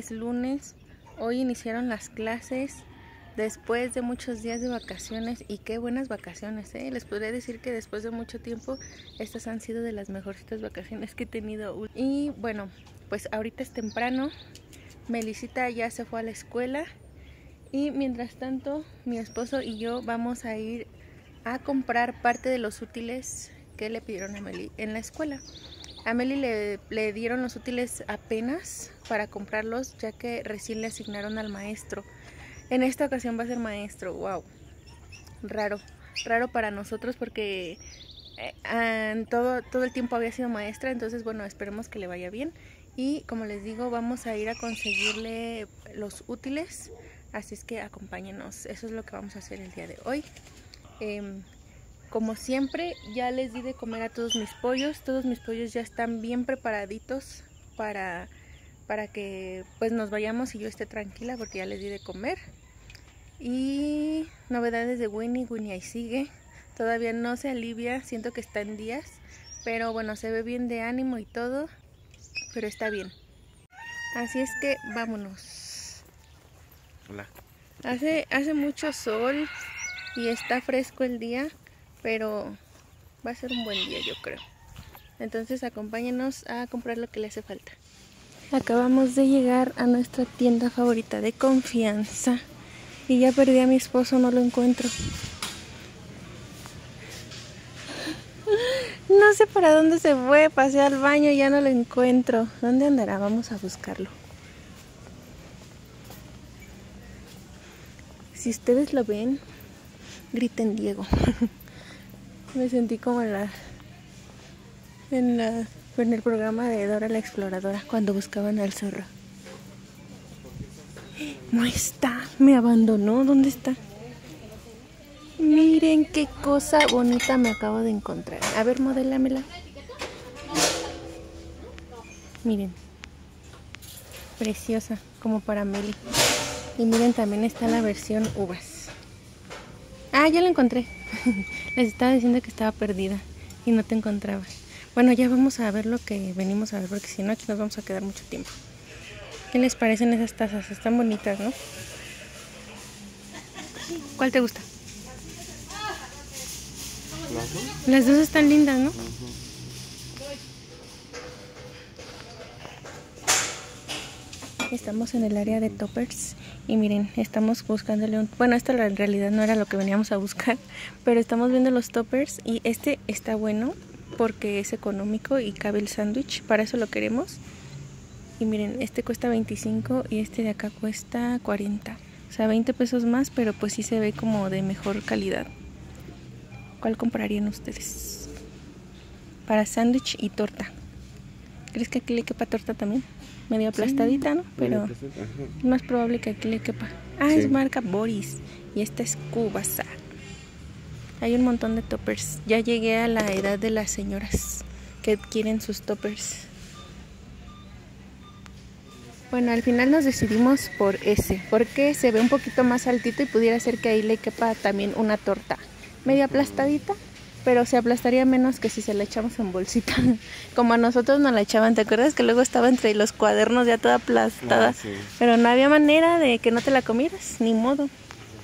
es lunes, hoy iniciaron las clases después de muchos días de vacaciones y qué buenas vacaciones, ¿eh? les podría decir que después de mucho tiempo estas han sido de las mejorcitas vacaciones que he tenido. Y bueno, pues ahorita es temprano, Melisita ya se fue a la escuela y mientras tanto mi esposo y yo vamos a ir a comprar parte de los útiles que le pidieron a Meli en la escuela. A Meli le, dieron los útiles apenas para comprarlos ya que recién le asignaron al maestro. En esta ocasión va a ser maestro, wow. Raro, raro para nosotros porque eh, todo, todo el tiempo había sido maestra, entonces bueno, esperemos que le vaya bien. Y como les digo, vamos a ir a conseguirle los útiles, así es que acompáñenos. Eso es lo que vamos a hacer el día de hoy. Eh, como siempre, ya les di de comer a todos mis pollos. Todos mis pollos ya están bien preparaditos para, para que pues nos vayamos y yo esté tranquila porque ya les di de comer. Y novedades de Winnie. Winnie ahí sigue. Todavía no se alivia, siento que está en días. Pero bueno, se ve bien de ánimo y todo. Pero está bien. Así es que vámonos. Hola. Hace, hace mucho sol y está fresco el día pero va a ser un buen día yo creo. Entonces acompáñenos a comprar lo que le hace falta. Acabamos de llegar a nuestra tienda favorita de confianza y ya perdí a mi esposo, no lo encuentro. No sé para dónde se fue, pasé al baño y ya no lo encuentro. ¿Dónde andará? Vamos a buscarlo. Si ustedes lo ven, griten Diego. Me sentí como en la, en la en el programa de Dora la Exploradora cuando buscaban al zorro. No está, me abandonó. ¿Dónde está? Miren qué cosa bonita me acabo de encontrar. A ver, modelámela. Miren. Preciosa, como para Meli. Y miren, también está la versión uvas. Ah, ya la encontré. Les estaba diciendo que estaba perdida y no te encontraba. Bueno, ya vamos a ver lo que venimos a ver, porque si no aquí nos vamos a quedar mucho tiempo. ¿Qué les parecen esas tazas? Están bonitas, ¿no? ¿Cuál te gusta? ¿Las dos? Las dos están lindas, ¿no? Estamos en el área de toppers y miren, estamos buscándole un... Bueno, esta en realidad no era lo que veníamos a buscar, pero estamos viendo los toppers y este está bueno porque es económico y cabe el sándwich, para eso lo queremos. Y miren, este cuesta 25 y este de acá cuesta 40. O sea, 20 pesos más, pero pues sí se ve como de mejor calidad. ¿Cuál comprarían ustedes? Para sándwich y torta. ¿Crees que aquí le quepa torta también? Medio aplastadita, ¿no? Pero es más probable que aquí le quepa. Ah, sí. es marca Boris. Y esta es Cubasa. Hay un montón de toppers. Ya llegué a la edad de las señoras que quieren sus toppers. Bueno, al final nos decidimos por ese, porque se ve un poquito más altito y pudiera ser que ahí le quepa también una torta medio aplastadita pero se aplastaría menos que si se la echamos en bolsita. Como a nosotros nos la echaban, ¿te acuerdas que luego estaba entre los cuadernos ya toda aplastada? Ah, sí. Pero no había manera de que no te la comieras, ni modo.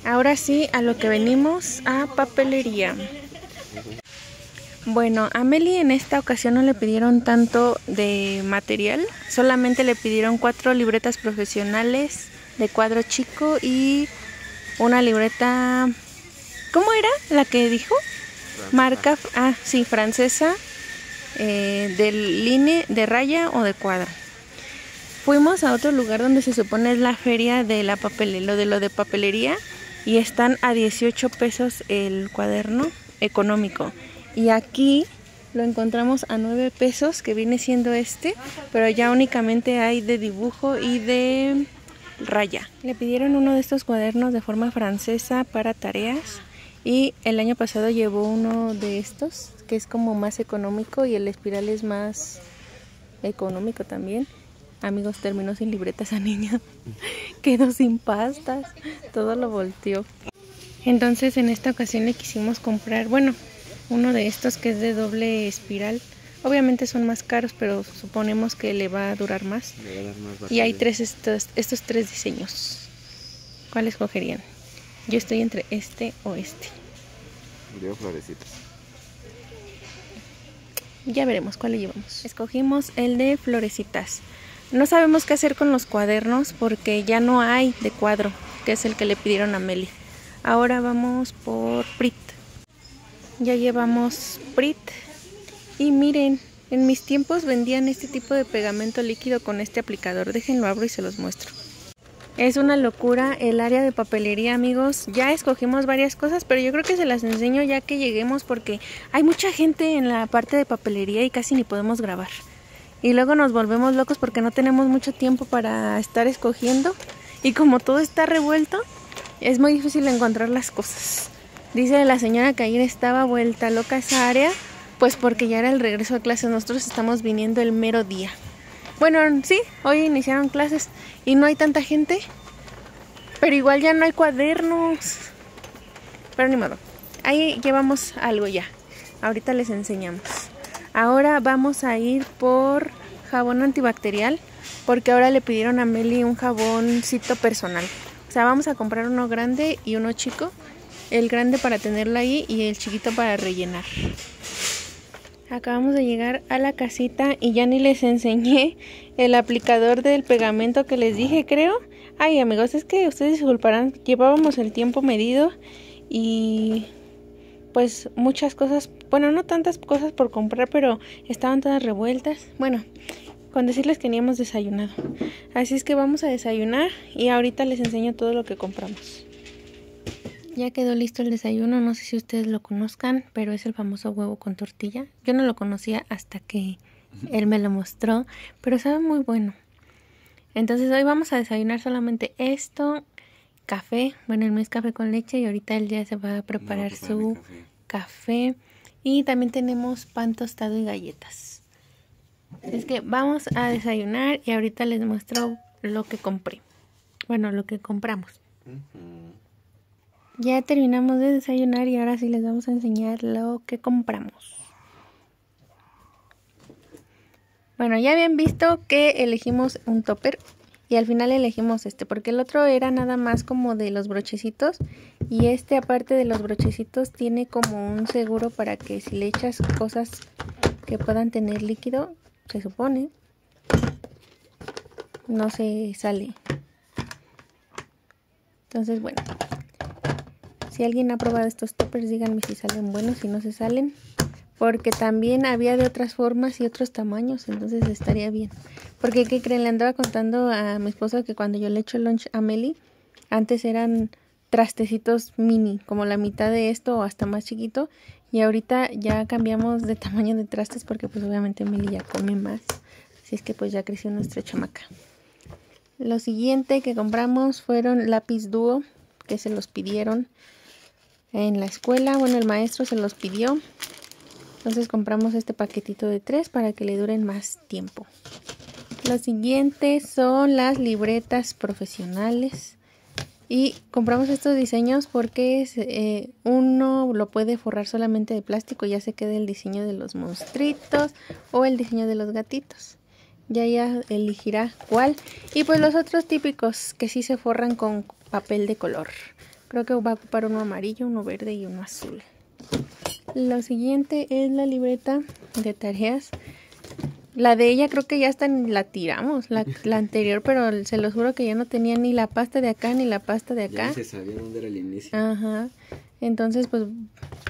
Ahora sí, a lo que venimos, a papelería. Bueno, a Meli en esta ocasión no le pidieron tanto de material, solamente le pidieron cuatro libretas profesionales de cuadro chico y una libreta... ¿Cómo era la que dijo? Marca, ah, sí, francesa, eh, de línea, de raya o de cuadra. Fuimos a otro lugar donde se supone es la feria de la papelería, lo de lo de papelería, y están a 18 pesos el cuaderno económico. Y aquí lo encontramos a 9 pesos, que viene siendo este, pero ya únicamente hay de dibujo y de raya. Le pidieron uno de estos cuadernos de forma francesa para tareas y el año pasado llevó uno de estos, que es como más económico y el espiral es más económico también. Amigos, terminó sin libretas a niña. Quedó sin pastas. Todo lo volteó. Entonces en esta ocasión le quisimos comprar, bueno, uno de estos que es de doble espiral. Obviamente son más caros, pero suponemos que le va a durar más. Le va a dar más Y hay tres estos, estos tres diseños. ¿Cuál escogerían? Yo estoy entre este o este. Yo florecitas. Ya veremos cuál le llevamos. Escogimos el de florecitas. No sabemos qué hacer con los cuadernos porque ya no hay de cuadro, que es el que le pidieron a Meli. Ahora vamos por Prit. Ya llevamos Prit. Y miren, en mis tiempos vendían este tipo de pegamento líquido con este aplicador. Déjenlo abro y se los muestro. Es una locura el área de papelería, amigos. Ya escogimos varias cosas, pero yo creo que se las enseño ya que lleguemos porque hay mucha gente en la parte de papelería y casi ni podemos grabar. Y luego nos volvemos locos porque no tenemos mucho tiempo para estar escogiendo. Y como todo está revuelto, es muy difícil encontrar las cosas. Dice la señora que ayer estaba vuelta loca esa área, pues porque ya era el regreso a clases. Nosotros estamos viniendo el mero día. Bueno, sí, hoy iniciaron clases y no hay tanta gente. Pero igual ya no hay cuadernos. Pero ni modo. Ahí llevamos algo ya. Ahorita les enseñamos. Ahora vamos a ir por jabón antibacterial. Porque ahora le pidieron a Meli un jaboncito personal. O sea, vamos a comprar uno grande y uno chico. El grande para tenerlo ahí y el chiquito para rellenar. Acabamos de llegar a la casita y ya ni les enseñé el aplicador del pegamento que les dije, creo. Ay, amigos, es que ustedes disculparán, llevábamos el tiempo medido y pues muchas cosas, bueno, no tantas cosas por comprar, pero estaban todas revueltas. Bueno, con decirles que ni hemos desayunado. Así es que vamos a desayunar y ahorita les enseño todo lo que compramos. Ya quedó listo el desayuno, no sé si ustedes lo conozcan, pero es el famoso huevo con tortilla. Yo no lo conocía hasta que él me lo mostró, pero sabe muy bueno. Entonces hoy vamos a desayunar solamente esto, café, bueno el mío es café con leche y ahorita él ya se va a preparar No, pues, su café. café y también tenemos pan tostado y galletas. Es que vamos a desayunar y ahorita les muestro lo que compré. Bueno, lo que compramos. Ya terminamos de desayunar y ahora sí les vamos a enseñar lo que compramos. Bueno, ya habían visto que elegimos un topper y al final elegimos este porque el otro era nada más como de los brochecitos y este aparte de los brochecitos tiene como un seguro para que si le echas cosas que puedan tener líquido, se supone, no se sale. Entonces, bueno, si alguien ha probado estos toppers, díganme si salen buenos, si no se salen. Porque también había de otras formas y otros tamaños, entonces estaría bien. Porque, ¿qué creen? Le andaba contando a mi esposo que cuando yo le echo lunch a Meli, antes eran trastecitos mini, como la mitad de esto o hasta más chiquito. Y ahorita ya cambiamos de tamaño de trastes porque pues obviamente Meli ya come más. Así es que pues ya creció nuestra chamaca. Lo siguiente que compramos fueron lápiz dúo, que se los pidieron en la escuela. Bueno, el maestro se los pidió. Entonces compramos este paquetito de tres para que le duren más tiempo. Lo siguiente son las libretas profesionales. Y compramos estos diseños porque eh, uno lo puede forrar solamente de plástico, ya se queda el diseño de los monstruitos o el diseño de los gatitos. Ya ya elegirá cuál. Y pues los otros típicos que sí se forran con papel de color. Creo que va a ocupar uno amarillo, uno verde y uno azul. Lo siguiente es la libreta de tareas. La de ella creo que ya ni la tiramos, la, la anterior, pero se los juro que ya no tenía ni la pasta de acá ni la pasta de Ya acá. se sabía dónde era el inicio. Ajá. Entonces, pues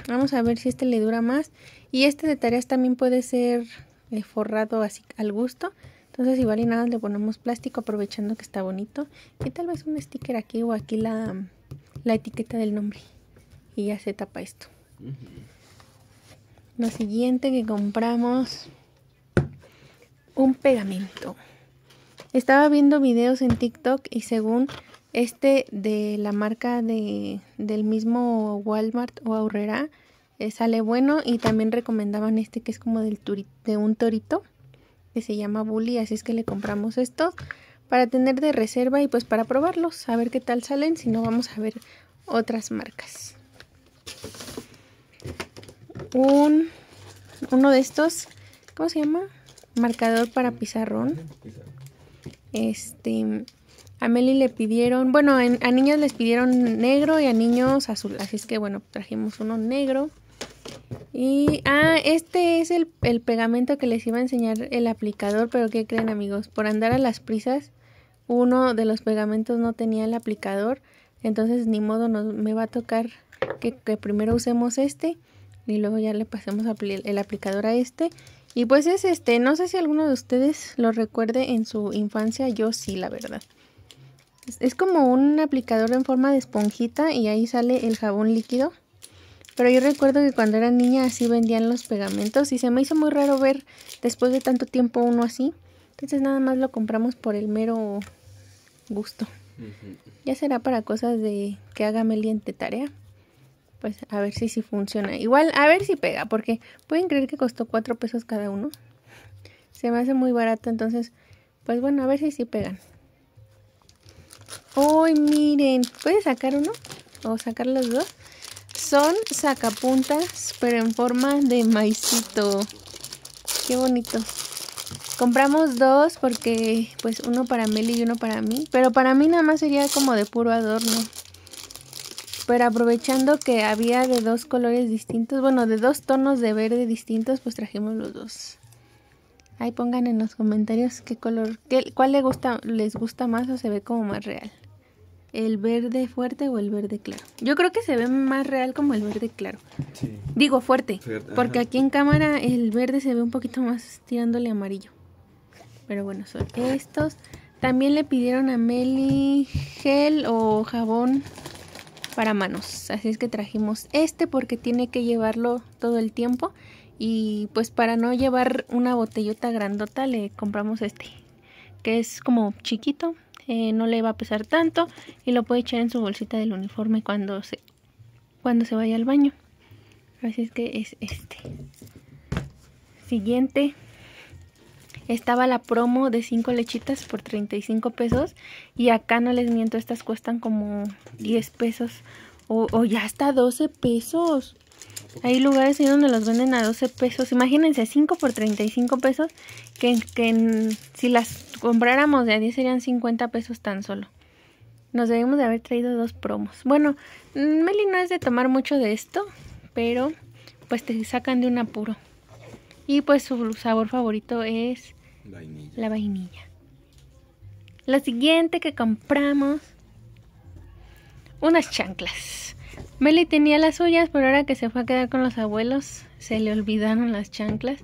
vamos a ver si este le dura más. Y este de tareas también puede ser eh, forrado así al gusto. Entonces, igual y nada, le ponemos plástico aprovechando que está bonito. Y tal vez un sticker aquí o aquí la, la etiqueta del nombre. Y ya se tapa esto. Lo siguiente que compramos, un pegamento. Estaba viendo videos en TikTok y según este de la marca de, del mismo Walmart o Aurrera eh, sale bueno y también recomendaban este que es como del turi- de un torito que se llama Bully, así es que le compramos estos para tener de reserva y pues para probarlos, a ver qué tal salen, si no vamos a ver otras marcas. Un, uno de estos ¿cómo se llama? Marcador para pizarrón. Este, a Meli le pidieron, bueno, a niños les pidieron negro y a niños azul. Así es que bueno, trajimos uno negro. Y, ah, este es el, el pegamento que les iba a enseñar el aplicador, pero ¿qué creen amigos? Por andar a las prisas, uno de los pegamentos no tenía el aplicador. Entonces ni modo, me va a tocar que, que primero usemos este y luego ya le pasemos el aplicador a este. Y pues es este, no sé si alguno de ustedes lo recuerde en su infancia, yo sí, la verdad. Es como un aplicador en forma de esponjita y ahí sale el jabón líquido. Pero yo recuerdo que cuando era niña así vendían los pegamentos y se me hizo muy raro ver después de tanto tiempo uno así. Entonces nada más lo compramos por el mero gusto. Ya será para cosas de que haga Meli de tarea. Pues a ver si si funciona. Igual, a ver si pega, porque pueden creer que costó cuatro pesos cada uno. Se me hace muy barato, entonces, pues bueno, a ver si sí pegan. ¡Uy, miren! ¿Puede sacar uno? ¿O sacar los dos? Son sacapuntas, pero en forma de maicito. ¡Qué bonito! Compramos dos porque, pues, uno para Meli y uno para mí. Pero para mí nada más sería como de puro adorno. Pero aprovechando que había de dos colores distintos, bueno, de dos tonos de verde distintos, pues trajimos los dos. Ahí pongan en los comentarios qué color, qué, cuál les gusta, les gusta más o se ve como más real el verde fuerte o el verde claro. Yo creo que se ve más real como el verde claro. Digo fuerte, porque aquí en cámara el verde se ve un poquito más tirándole amarillo. Pero bueno, son estos. También le pidieron a Meli gel o jabón para manos. Así es que trajimos este porque tiene que llevarlo todo el tiempo. Y pues para no llevar una botellota grandota le compramos este. Que es como chiquito, eh, no le va a pesar tanto y lo puede echar en su bolsita del uniforme cuando se, cuando se vaya al baño. Así es que es este. Siguiente. Estaba la promo de 5 lechitas por 35 pesos. Y acá no les miento, estas cuestan como 10 pesos. O, o ya hasta 12 pesos. Hay lugares ahí donde los venden a 12 pesos. Imagínense, 5 por 35 pesos. Que, que si las compráramos de a 10 serían 50 pesos tan solo. Nos debemos de haber traído dos promos. Bueno, Meli no es de tomar mucho de esto, pero pues te sacan de un apuro. Y pues su sabor favorito es la vainilla. Lo siguiente que compramos, unas chanclas. Meli tenía las suyas, pero ahora que se fue a quedar con los abuelos, se le olvidaron las chanclas.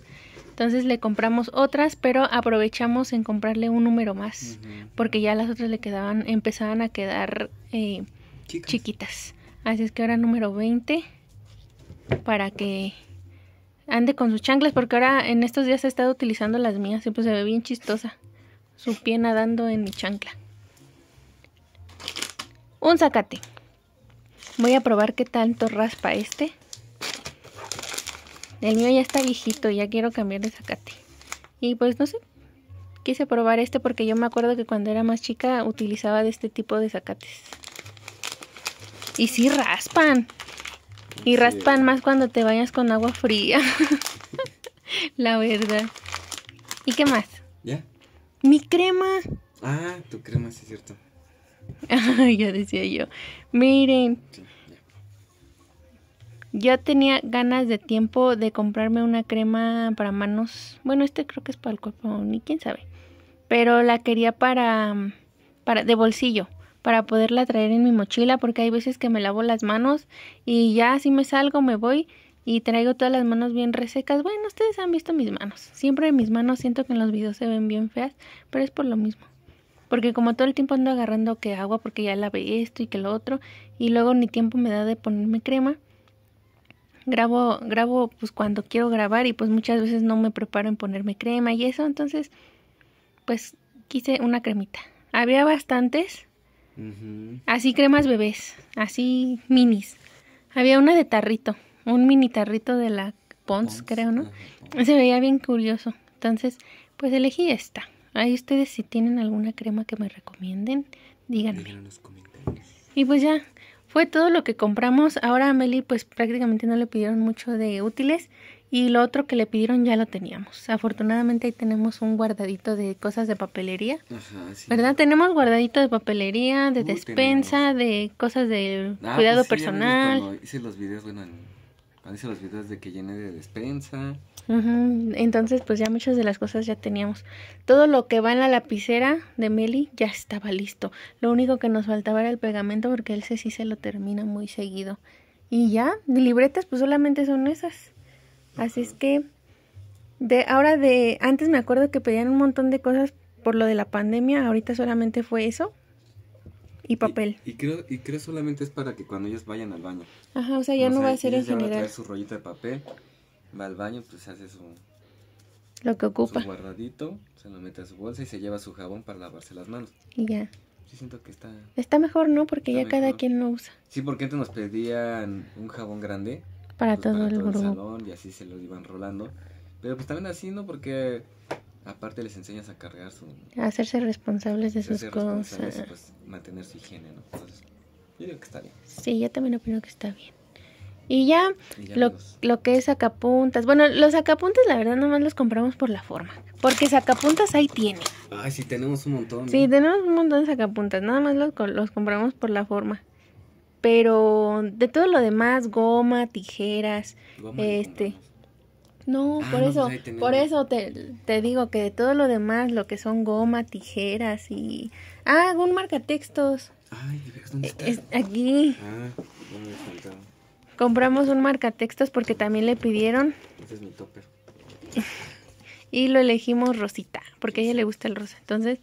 Entonces le compramos otras, pero aprovechamos en comprarle un número más, porque ya las otras le quedaban, empezaban a quedar eh, chiquitas. Así es que ahora número 20 para que ande con sus chanclas, porque ahora en estos días he estado utilizando las mías y pues se ve bien chistosa. Su pie nadando en mi chancla. Un zacate. Voy a probar qué tanto raspa este. El mío ya está viejito, ya quiero cambiar de zacate. Y pues no sé, quise probar este porque yo me acuerdo que cuando era más chica utilizaba de este tipo de zacates. Y sí raspan. Y raspan más cuando te bañas con agua fría. La verdad. ¿Y qué más? ¿Ya? Mi crema. Ah, tu crema, sí es cierto. ya decía yo. Miren. Yo tenía ganas de tiempo de comprarme una crema para manos. Bueno, este creo que es para el cuerpo, ni quién sabe. Pero la quería para, para de bolsillo, para poderla traer en mi mochila, porque hay veces que me lavo las manos y ya si me salgo me voy y traigo todas las manos bien resecas. Bueno, ustedes han visto mis manos. Siempre mis manos siento que en los videos se ven bien feas, pero es por lo mismo. Porque como todo el tiempo ando agarrando que agua porque ya lavé esto y que lo otro y luego ni tiempo me da de ponerme crema grabo, grabo pues cuando quiero grabar y pues muchas veces no me preparo en ponerme crema y eso, entonces pues quise una cremita. Había bastantes, así cremas bebés, así minis. Había una de tarrito, un mini tarrito de la Pons, creo, ¿no? Se veía bien curioso. Entonces, pues elegí esta. Ahí ustedes si tienen alguna crema que me recomienden, díganme. Y pues ya, fue todo lo que compramos. Ahora a Meli pues prácticamente no le pidieron mucho de útiles Y lo otro que le pidieron ya lo teníamos. Afortunadamente ahí tenemos un guardadito de cosas de papelería. Ajá, sí. ¿Verdad? Tenemos guardadito de papelería, de despensa, de cosas de Ah, cuidado pues sí, personal. Hice los videos, bueno, en- hice los videos de que llené de despensa. Entonces, pues ya muchas de las cosas ya teníamos. Todo lo que va en la lapicera de Meli ya estaba listo. Lo único que nos faltaba era el pegamento porque él se sí se lo termina muy seguido. Y ya, libretas pues solamente son esas. Así es que de ahora de antes me acuerdo que pedían un montón de cosas por lo de la pandemia, ahorita solamente fue eso y papel. Y, y creo, y creo solamente es para que cuando ellos vayan al baño. Ajá, o sea, ya O no sea, va a ser en ya van a general traer su rollito de papel, va al baño, pues hace su, lo que su ocupa guardadito, se lo mete a su bolsa y se lleva su jabón para lavarse las manos. y ya. Sí siento que está... Está mejor, ¿no? Porque ya cada quien lo usa Sí, porque antes nos pedían un jabón grande para pues, todo el grupo. salón y así se lo iban rolando. Pero pues también así, ¿no? Porque aparte les enseñas a cargar su... hacerse responsables de sus cosas. y pues mantener su higiene, ¿no? Entonces, yo digo que está bien. Sí, yo también opino que está bien. Y ya, Y ya lo, lo que es sacapuntas. Bueno, los sacapuntas la verdad nomás los compramos por la forma. Porque sacapuntas ahí tiene. Ay, sí, tenemos un montón. Sí, ¿no? tenemos un montón de sacapuntas. Nada más los, los compramos por la forma. Pero de todo lo demás, goma, tijeras. Goma este. No, Ah, por no, eso, pues por eso te, te digo que de todo lo demás, lo que son goma, tijeras y... Ah, un marcatextos. Ay, ¿ves ¿dónde está? Es aquí. Ah, no me faltaba. Compramos un marcatextos porque también le pidieron Ese es mi topper. y lo elegimos rosita, porque a ella le gusta el rosa. Entonces,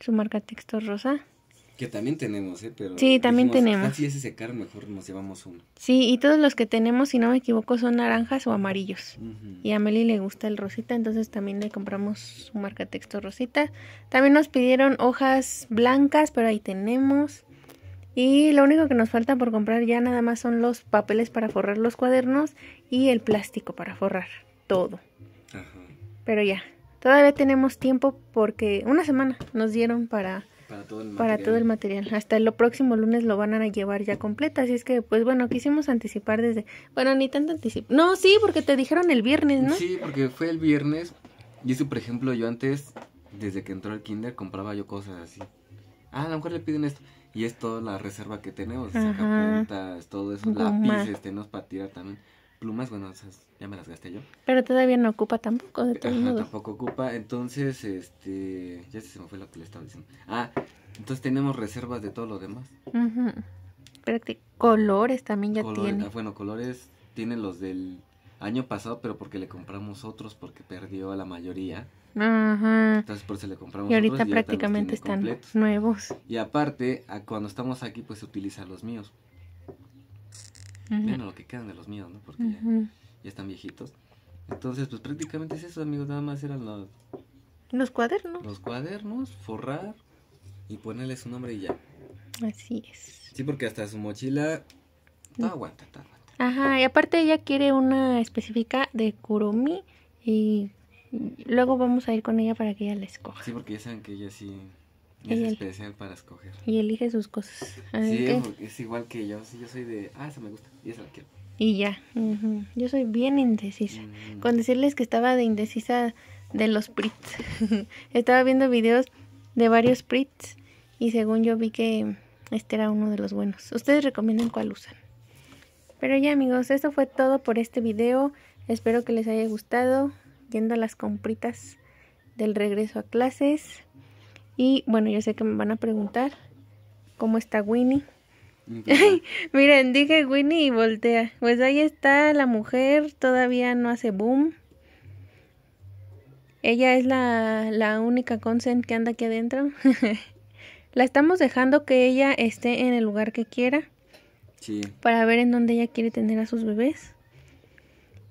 su marcatextos rosa. Que también tenemos, ¿eh? Pero Sí, también dijimos, tenemos. "Ah, si ese secaron, mejor nos llevamos uno. Sí, y todos los que tenemos, si no me equivoco, son naranjas o amarillos. Y a Meli le gusta el rosita, entonces también le compramos su marcatexto rosita. También nos pidieron hojas blancas, pero ahí tenemos. Y lo único que nos falta por comprar ya nada más son los papeles para forrar los cuadernos y el plástico para forrar todo. Ajá. Pero ya, todavía tenemos tiempo porque una semana nos dieron para, Para todo el para material. todo el material. Hasta el próximo lunes lo van a llevar ya completa. Así es que, pues bueno, quisimos anticipar desde... Bueno, ni tanto anticipar. No, sí, porque te dijeron el viernes, ¿no? Sí, porque fue el viernes. Y eso, por ejemplo, yo antes, desde que entró el kinder, compraba yo cosas así. Ah, a lo mejor le piden esto. Y es toda la reserva que tenemos. Sacapuntas, todo eso. Lápices, tenemos para tirar también. Plumas, bueno, esas ya me las gasté yo. Pero todavía no ocupa tampoco, de todos Ajá, modos. tampoco ocupa. Entonces, este. Ya se me fue lo que le estaba diciendo. Ah, entonces tenemos reservas de todo lo demás. Ujú. Prácti- Colores también ya Colores- tiene. ah, bueno, colores tienen los del año pasado, pero porque le compramos otros, porque perdió a la mayoría. Ajá. Entonces por eso le compramos Y ahorita otros prácticamente están completos. nuevos. Y aparte, a cuando estamos aquí, pues utiliza los míos. Ujú. Bueno, lo que quedan de los míos, ¿no? Porque ya, ya están viejitos. Entonces, pues prácticamente es eso, amigos. Nada más eran los, Los cuadernos. los cuadernos, forrar y ponerle su nombre y ya. Así es. Sí, porque hasta su mochila... No aguanta, no aguanta. Ajá, y aparte ella quiere una específica de Kuromi y luego vamos a ir con ella para que ella la escoja. Sí, porque ya saben que ella sí es especial para escoger. Y elige sus cosas. Sí, es igual que yo. Sí, yo soy de, ah, esa me gusta y esa la quiero. y ya. Yo soy bien indecisa. Mm. Con decirles que estaba de indecisa de los Prits. estaba viendo videos de varios Prits y según yo vi que este era uno de los buenos. Ustedes recomiendan cuál usan. Pero ya amigos, esto fue todo por este video. Espero que les haya gustado yendo a las compritas del regreso a clases. Y bueno, yo sé que me van a preguntar cómo está Winnie. Miren, dije Winnie y voltea. Pues ahí está la mujer, todavía no hace boom. Ella es la, la única consent que anda aquí adentro. la estamos dejando que ella esté en el lugar que quiera Sí, para ver en dónde ella quiere tener a sus bebés.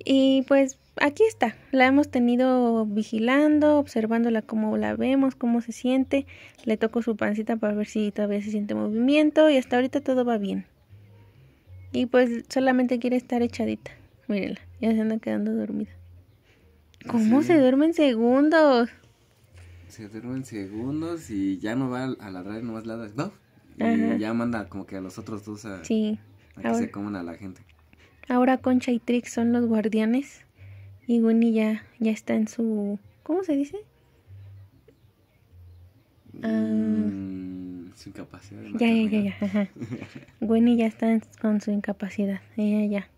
Y pues aquí está, la hemos tenido vigilando, observándola cómo la vemos, cómo se siente. Le toco su pancita para ver si todavía se siente movimiento y hasta ahorita todo va bien. Y pues solamente quiere estar echadita. Mírenla, ya se anda quedando dormida. ¿Cómo Sí. se duerme en segundos? se duerme en segundos y ya no va a ladrar, nomás ladra, ¿no? Y Ajá. ya manda como que a los otros dos a, Sí. a que ahora- se coman a la gente. Ahora Concha y Trix son los guardianes Y Winnie ya, ya está en su... ¿Cómo se dice? Ah. Mm, su incapacidad de Ya, ya, ya, ya. Ajá. Winnie ya está en- con su incapacidad. Ella ya.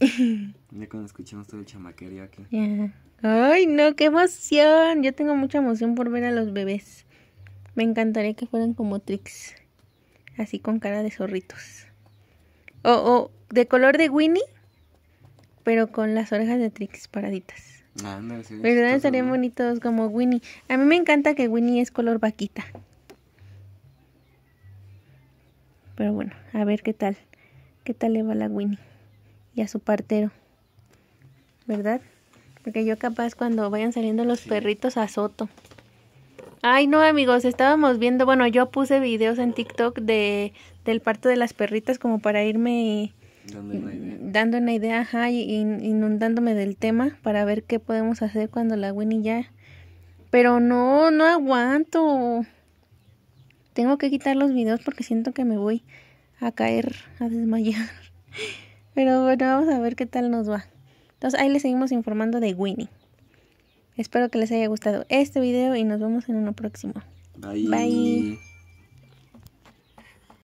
Ya cuando escuchamos todo el chamaquería aquí. Ya. Ay, no, qué emoción. Yo tengo mucha emoción por ver a los bebés. Me encantaría que fueran como Trix. Así con cara de zorritos. O, o de color de Winnie, pero con las orejas de Trix paraditas. Ah, sí, ¿Verdad? Estarían ¿no? bonitos como Winnie. A mí me encanta que Winnie es color vaquita. Pero bueno, a ver qué tal. ¿Qué tal le va a la Winnie? Y a su partero. ¿Verdad? Porque yo capaz cuando vayan saliendo los Sí. perritos azoto. Ay, no, amigos, estábamos viendo, bueno, yo puse videos en TikTok de del parto de las perritas como para irme Dando una idea. dando una idea, ajá, y in- inundándome del tema para ver qué podemos hacer cuando la Winnie ya. Pero no, no aguanto. Tengo que quitar los videos porque siento que me voy a caer, a desmayar. Pero bueno, vamos a ver qué tal nos va. Entonces ahí les seguimos informando de Winnie. Espero que les haya gustado este video y nos vemos en uno próximo. Bye. Bye.